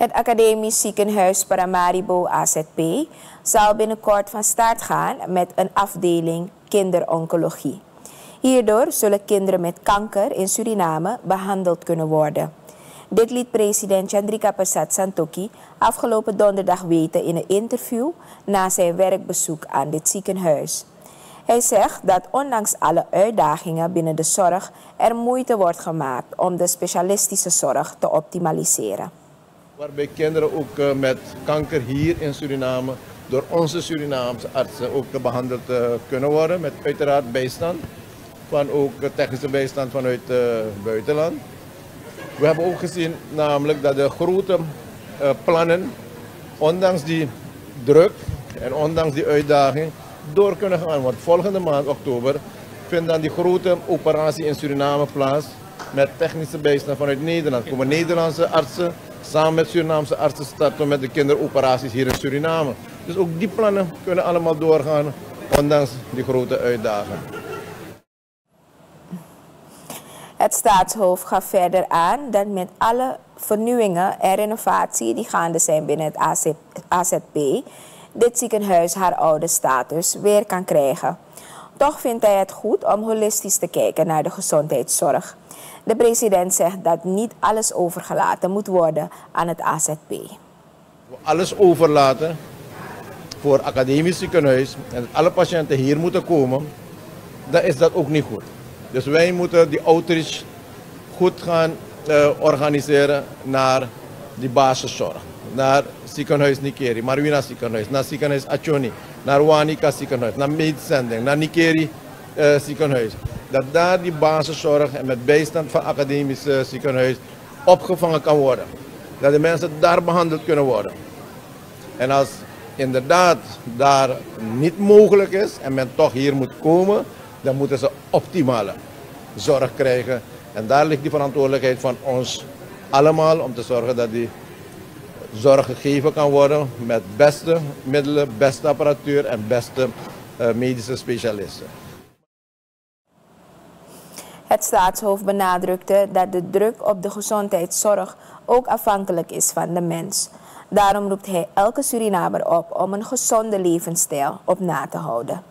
Het Academisch Ziekenhuis Paramaribo AZP zal binnenkort van start gaan met een afdeling kinderoncologie. Hierdoor zullen kinderen met kanker in Suriname behandeld kunnen worden. Dit liet president Chandrika Persat Santoki afgelopen donderdag weten in een interview na zijn werkbezoek aan dit ziekenhuis. Hij zegt dat ondanks alle uitdagingen binnen de zorg er moeite wordt gemaakt om de specialistische zorg te optimaliseren. Waarbij kinderen ook eh, met kanker hier in Suriname door onze Surinaamse artsen ook behandeld eh, kunnen worden. Met uiteraard bijstand van ook technische bijstand vanuit het eh, buitenland. We hebben ook gezien namelijk dat de grote plannen, ondanks die druk en ondanks die uitdaging, door kunnen gaan. Want volgende maand, oktober, vindt dan die grote operatie in Suriname plaats met technische bijstand vanuit Nederland. Komen Nederlandse artsen samen met Surinaamse artsen starten met de kinderoperaties hier in Suriname. Dus ook die plannen kunnen allemaal doorgaan, ondanks die grote uitdagingen. Het staatshoofd gaf verder aan dat met alle vernieuwingen en renovatie die gaande zijn binnen het AZP, dit ziekenhuis haar oude status weer kan krijgen. Toch vindt hij het goed om holistisch te kijken naar de gezondheidszorg. De president zegt dat niet alles overgelaten moet worden aan het AZP. Alles overlaten voor academisch ziekenhuis en dat alle patiënten hier moeten komen, dan is dat ook niet goed. Dus wij moeten die outreach goed gaan uh, organiseren naar die basiszorg. Naar ziekenhuis Nikeri, Marwina ziekenhuis, naar ziekenhuis Achoni, naar Wanika ziekenhuis, naar Meedzending, naar Nikeri uh, ziekenhuis dat daar die basiszorg en met bijstand van academisch ziekenhuis opgevangen kan worden. Dat de mensen daar behandeld kunnen worden. En als inderdaad daar niet mogelijk is en men toch hier moet komen, dan moeten ze optimale zorg krijgen. En daar ligt die verantwoordelijkheid van ons allemaal om te zorgen dat die zorg gegeven kan worden met beste middelen, beste apparatuur en beste uh, medische specialisten. Het staatshoofd benadrukte dat de druk op de gezondheidszorg ook afhankelijk is van de mens. Daarom roept hij elke Surinamer op om een gezonde levensstijl op na te houden.